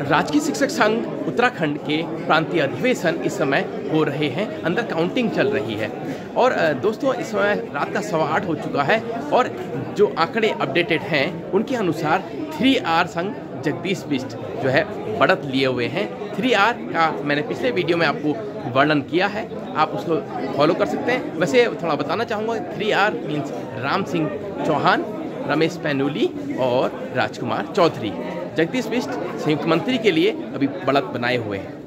राजकीय शिक्षक संघ उत्तराखंड के प्रांतीय अधिवेशन इस समय हो रहे हैं, अंदर काउंटिंग चल रही है। और दोस्तों, इस समय रात का सवा आठ हो चुका है और जो आंकड़े अपडेटेड हैं, उनके अनुसार थ्री आर संघ जगदीश बिस्ट जो है बढ़त लिए हुए हैं। थ्री आर का मैंने पिछले वीडियो में आपको वर्णन किया है, आप उसको फॉलो कर सकते हैं। वैसे थोड़ा बताना चाहूँगा three R means Ram Singh Chauhan, Ramesh Painoli और राजकुमार चौधरी। जगदीश बिष्ट संयुक्त मंत्री के लिए अभी बढ़त बनाए हुए हैं।